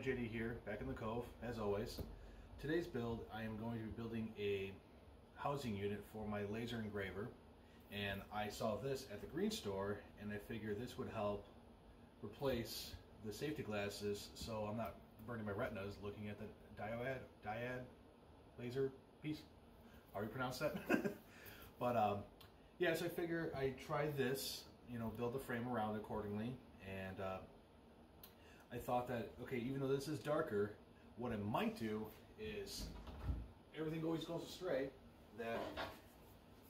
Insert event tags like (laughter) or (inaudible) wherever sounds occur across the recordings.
JD here, back in the Cove, as always. Today's build, I am going to be building a housing unit for my laser engraver. And I saw this at the green store, and I figured this would help replace the safety glasses so I'm not burning my retinas looking at the diode, diode laser piece. How do you pronounce that? (laughs) but um, yeah, so I figure I try this, you know, build the frame around accordingly, and uh, I thought that, okay, even though this is darker, what I might do is, everything always goes astray, that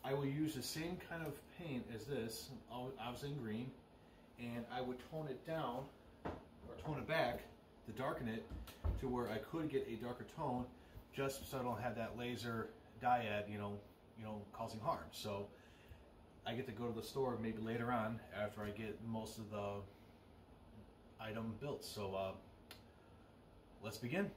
I will use the same kind of paint as this, obviously in green, and I would tone it down, or tone it back, to darken it, to where I could get a darker tone, just so I don't have that laser diode, you know, you know, causing harm. So I get to go to the store maybe later on after I get most of the item built. So uh, let's begin.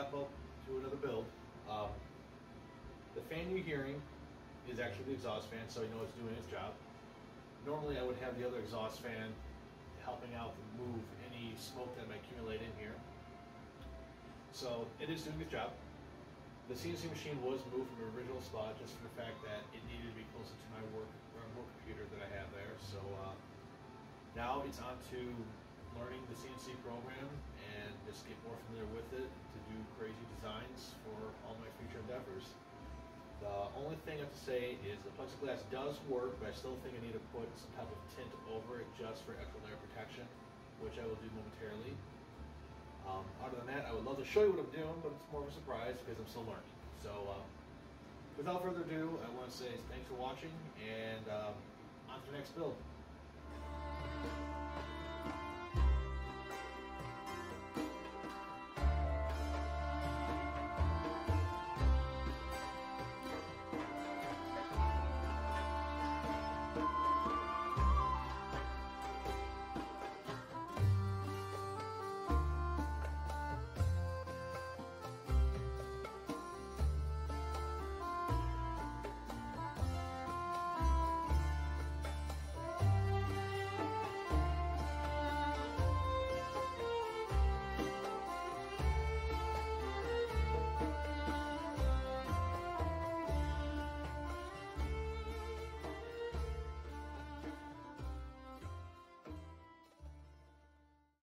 wrap up to another build. Um, the fan you're hearing is actually the exhaust fan, so you know it's doing its job. Normally I would have the other exhaust fan helping out move any smoke that might accumulate in here. So it is doing its job. The CNC machine was moved from the original spot just for the fact that it needed to be closer to my work, work computer that I have there. So uh, now it's on to learning the CNC program just get more familiar with it to do crazy designs for all my future endeavors. The only thing I have to say is the plexiglass does work, but I still think I need to put some type of tint over it just for extra layer protection, which I will do momentarily. Um, other than that, I would love to show you what I'm doing, but it's more of a surprise because I'm still learning. So, uh, without further ado, I want to say thanks for watching, and um, on to the next build.